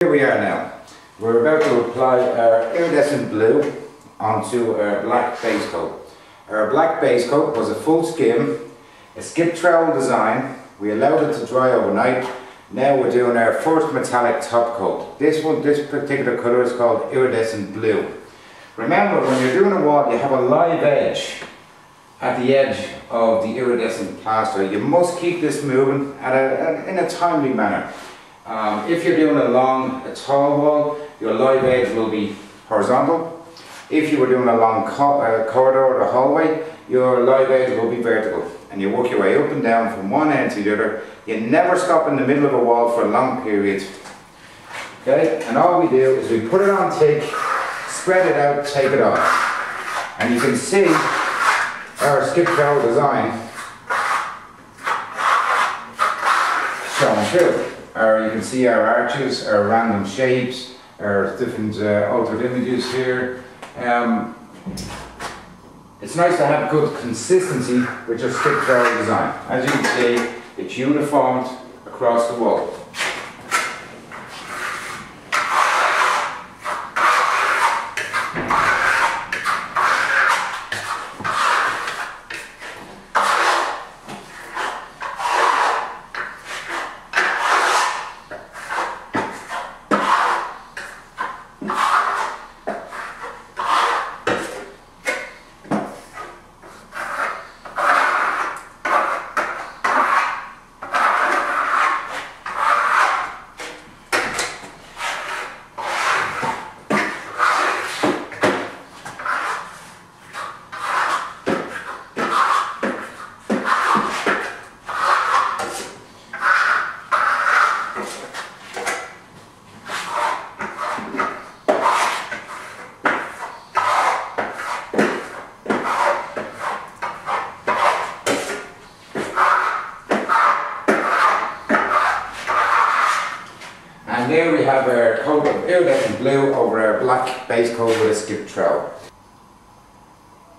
Here we are now. We're about to apply our iridescent blue onto our black base coat. Our black base coat was a full skim, a skip trowel design. We allowed it to dry overnight. Now we're doing our first metallic top coat. This one, this particular colour is called iridescent blue. Remember, when you're doing a wall, you have a live edge at the edge of the iridescent plaster. You must keep this moving a, in a timely manner. Um, if you're doing a long, a tall wall, your live edge will be horizontal. If you were doing a long co uh, corridor or a hallway, your live edge will be vertical. And you work your way up and down from one end to the other. You never stop in the middle of a wall for a long periods. Okay, and all we do is we put it on thick, spread it out, take it off. And you can see our skip trowel design shown through. Or you can see our arches, our random shapes, our different uh, altered images here. Um, it's nice to have good consistency with your skip trowel design. As you can see, it's uniformed across the wall. And there we have our coat of iridescent blue over our black base coat with a skip trowel.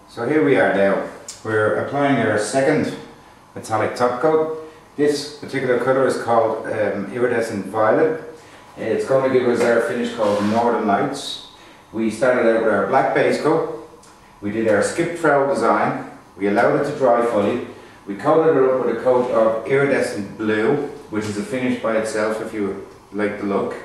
So here we are now. We're applying our second metallic top coat. This particular colour is called um, iridescent violet. It's going to give us our finish called Northern Lights. We started out with our black base coat. We did our skip trowel design. We allowed it to dry fully. We coated it up with a coat of iridescent blue, which is a finish by itself if you like the look.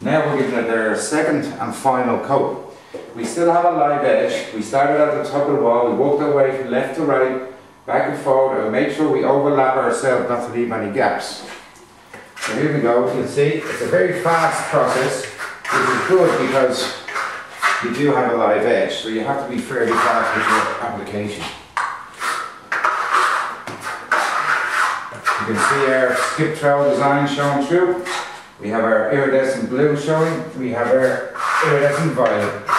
Now we're giving it our second and final coat. We still have a live edge. We started at the top of the wall, we walked our way from left to right, back and forward, and make sure we overlap ourselves not to leave any gaps. So here we go, you can see it's a very fast process, which is good because you do have a live edge, so you have to be fairly fast with your application. You can see our skip trowel design showing through. We have our iridescent blue showing, we have our iridescent violet.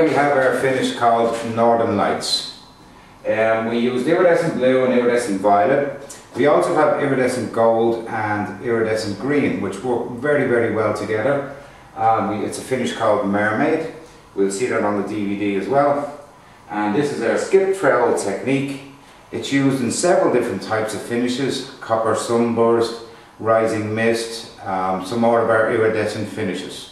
And there we have our finish called Northern Lights. Um, we used iridescent blue and iridescent violet. We also have iridescent gold and iridescent green, which work very, very well together. Um, it's a finish called Mermaid. We'll see that on the DVD as well. And this is our skip trowel technique. It's used in several different types of finishes, copper sunburst, rising mist, um, some more of our iridescent finishes.